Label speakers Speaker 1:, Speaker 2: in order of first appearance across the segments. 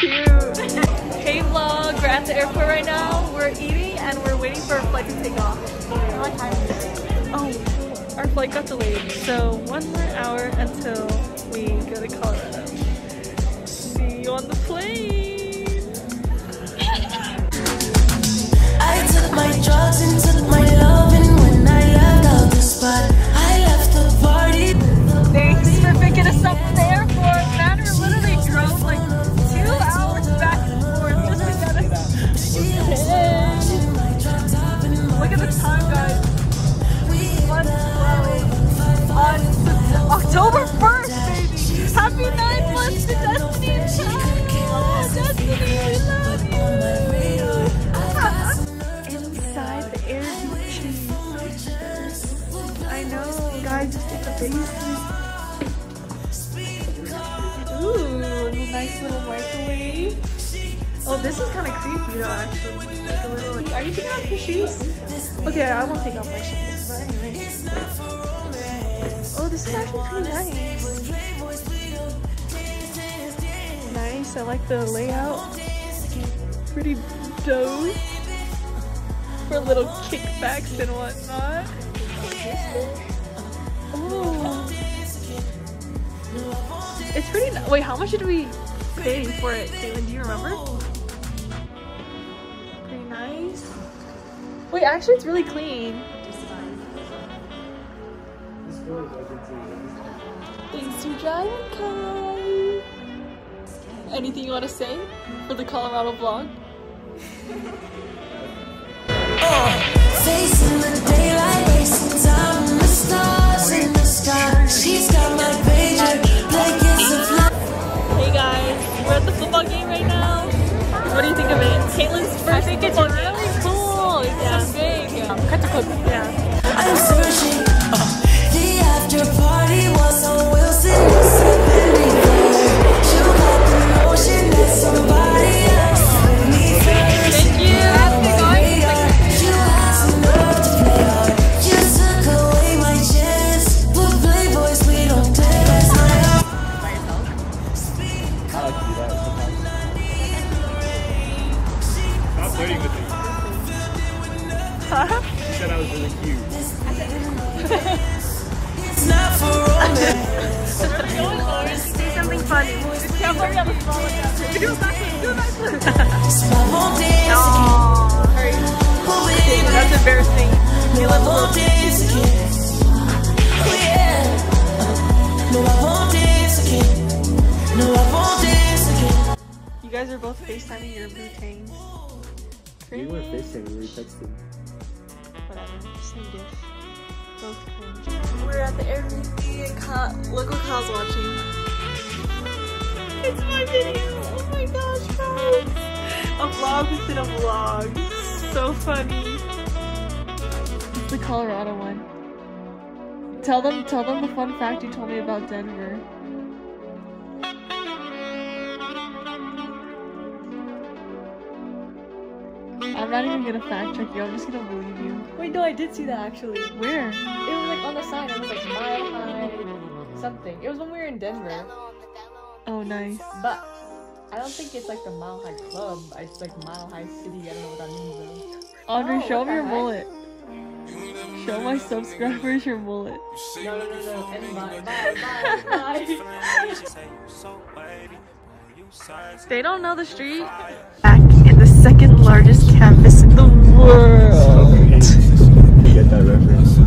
Speaker 1: cute. hey vlog, we're at the airport right now. We're eating and we're waiting for our flight to take off. Oh, our flight got delayed. So one more hour until we go to Colorado. See you on the plane. October first, baby. Happy nine months to Destiny and Child. Oh, destiny, we love you. Inside the Airbnb. I know, guys, just in the basement. Ooh, nice little microwave. Oh, this is kind of creepy though, actually. Like a little, are you taking off your shoes? Okay, I won't take off my shoes, but anyway. Oh, this is actually pretty nice. Nice, I like the layout. Pretty dope. For little kickbacks and whatnot. Oh. It's pretty. Wait, how much did we pay for it, Caitlin? Do you remember? Pretty nice. Wait, actually, it's really clean. Thanks driving, Kai. Anything you want to say for the Colorado vlog?
Speaker 2: Facing the daylight, the stars in the sky. She's got
Speaker 1: Caitlin's first I think
Speaker 3: flirting with me. She said I was really cute.
Speaker 2: is not for romance.
Speaker 1: Do something funny. Can't worry, I'm a Do it back, do it back.
Speaker 2: So I won't dance
Speaker 1: Aww. Hurry.
Speaker 2: Baby.
Speaker 1: That's embarrassing.
Speaker 2: No, I won't dance again. No, I won't dance again. No, I won't dance again.
Speaker 1: You guys are both FaceTiming your bootangs.
Speaker 3: We were fishing, we were texting.
Speaker 1: Whatever. Same dish. Both cringe. We're at the Airbnb and Ka- look what Kyle's watching. It's my video! Oh my gosh, guys! A vlog within a vlog. So funny. It's the Colorado one. Tell them, tell them the fun fact you told me about Denver. I'm not even gonna fact check you. I'm just gonna believe you. Wait, no, I did see that actually. Where? It was like on the sign. It was like mile high something. It was when we were in Denver. Oh, nice. But I don't think it's like the Mile High Club. It's like Mile High City. I don't know what that means though. Andre,
Speaker 2: Oh,
Speaker 1: show me your
Speaker 2: the
Speaker 1: mullet. Show my subscribers your mullet.
Speaker 2: No, no, no, no. And bye, bye, bye, bye.
Speaker 1: They don't know the street. Back in the second largest campus in the world.
Speaker 3: You get that reference?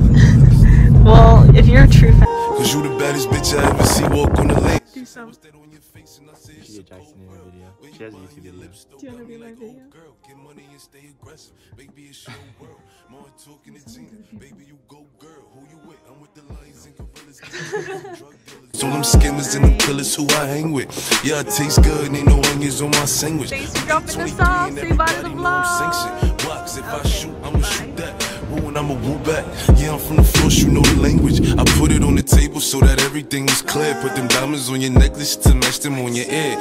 Speaker 1: Well, if you're a true fan,
Speaker 4: Cause you the baddest bitch I ever see walk on the lane.
Speaker 1: Do some.
Speaker 3: You should Jackson in her video. She has a YouTube video.
Speaker 1: Do you wanna be my video?
Speaker 4: Oh, girl, get money and stay aggressive. Baby, it's your world. More talking to team. Baby, you go girl. Who you with? I'm with the lions and gorillas. Drug. So them skimmers and the killers who I hang with. Yeah, it tastes good. Ain't no onions on my sandwich.
Speaker 1: Thanks for dropping this
Speaker 4: 23
Speaker 1: off.
Speaker 4: and
Speaker 1: Say bye to the
Speaker 4: everybody know I'm
Speaker 1: vlog.
Speaker 4: sanctioned. If I shoot, I'ma shoot that. Woo and I'ma woo back. Yeah, I'm from the force, you know the language. I put it on the table so that everything was clear. Put them diamonds on your necklace to match them on your ear.